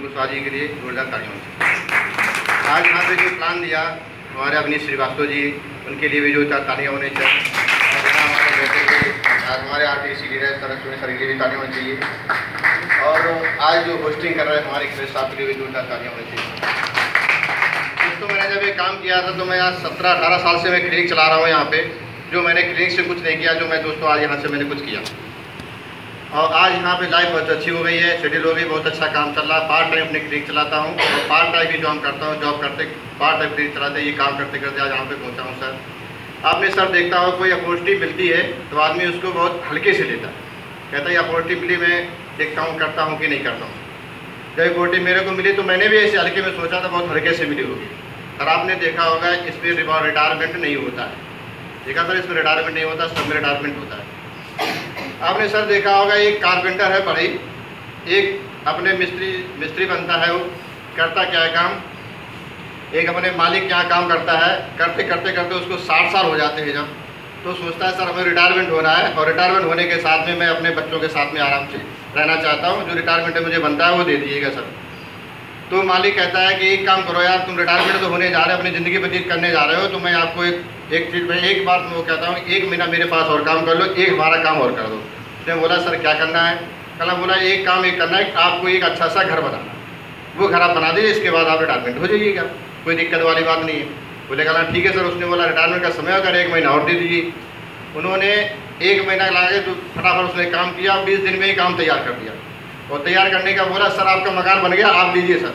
कुशवाहा जी के लिए जोरदार तालियाँ आज यहाँ पे जो प्लान दिया, हमारे अवनीश श्रीवास्तव जी, उनके लिए भी जो चार तालियाँ होनी चाहिए। हमारे हमारे आर टी सी लीडर तरह सर के लिए तालियाँ होनी चाहिए। और आज जो होस्टिंग कर रहे हैं हमारे खेल साहब के लिए भी जोरदार तालियाँ होनी चाहिए। दोस्तों, मैंने जब ये काम किया था तो मैं आज सत्रह, अठारह साल से मैं क्लिनिक चला रहा हूँ यहाँ पे। जो मैंने क्लिनिक से कुछ नहीं किया, जो मैं दोस्तों आज यहाँ से मैंने कुछ किया। और आज यहाँ पे लाइफ बहुत अच्छी हो गई है। शेड्यूल हो गई, बहुत अच्छा काम चल रहा है। पार्ट टाइम अपनी क्लिनिक चलाता हूँ। और पार्ट टाइम भी जॉब करता हूँ जॉब करते पार्ट टाइम क्लिनिक चलाते ये काम करते करते आज यहाँ पे पहुँचा हूँ सर आपने सर देखता हो कोई अपॉर्चुनिटी मिलती है तो आदमी उसको बहुत हल्के से लेता कहता है अपॉर्चुनिटी मिली, मैं देखता हूँ, करता हूँ कि नहीं करता हूँ? जब अपॉर्चुनिटी मेरे को मिली तो मैंने भी ऐसे हल्के में सोचा था, बहुत हल्के से मिली होगी। और आपने देखा होगा, इसमें रिटायरमेंट नहीं होता है। देखा सर इसमें रिटायरमेंट नहीं होता, सब में रिटायरमेंट होता है। आपने सर देखा होगा, एक कारपेंटर है पढ़ी एक अपने मिस्त्री मिस्त्री बनता है वो, करता क्या है काम? एक अपने मालिक क्या काम करता है, करते करते करते उसको साठ साल हो जाते हैं जब। तो सोचता है, सर, हमें रिटायरमेंट होना है और रिटायरमेंट होने के साथ में मैं अपने बच्चों के साथ में आराम से रहना चाहता हूँ। जो रिटायरमेंट मुझे बनता है, वो दे दीजिएगा, सर। तो मालिक कहता है कि एक काम करो यार, तुम रिटायरमेंट तो होने जा रहे हो, अपनी ज़िंदगी व्यतीत करने जा रहे हो तो मैं आपको एक एक चीज़, में एक बार वो कहता हूँ, एक महीना मेरे पास और काम कर लो, एक हमारा काम और कर दो। उसने बोला, सर, क्या करना है? कल बोला, एक काम एक करना है, आपको एक अच्छा सा घर बनाना वो घर आप बना दीजिए, इसके बाद आप रिटायरमेंट हो जाइएगा कोई दिक्कत वाली बात नहीं है। बोले कहा ठीक है, सर। उसने बोला रिटायरमेंट का समय अगर एक महीना और दे दीजिए। उन्होंने एक महीना लगा के तो फटाफट उसने काम किया, बीस दिन में ही काम तैयार कर दिया। और तैयार करने का बोला, सर, आपका मकान बन गया, आप दीजिए, सर.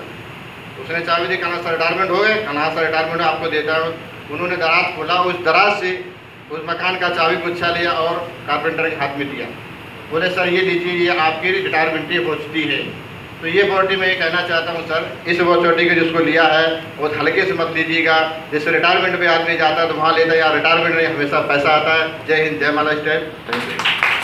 उसने चाबी दी कहना सर रिटायरमेंट हो गए? कहना सर रिटायरमेंट आपको देता हूँ। उन्होंने दराज खोला, उस दराज से उस मकान का चाबी पुच्छा लिया और कारपेंटर के हाथ में दिया बोले, सर, ये लीजिए, ये आपकी रिटायरमेंट की अपॉर्चुनिटी है। तो ये अपॉर्चुनिटी मैं ये कहना चाहता हूँ, सर, इस अपॉर्चुनिटी को जिसको लिया है वो हल्के से मत लीजिएगा। जैसे रिटायरमेंट पे आदमी जाता है तो वहाँ लेता है या रिटायरमेंट में हमेशा पैसा आता है। जय हिंद, जय माला स्टाइल थैंक यू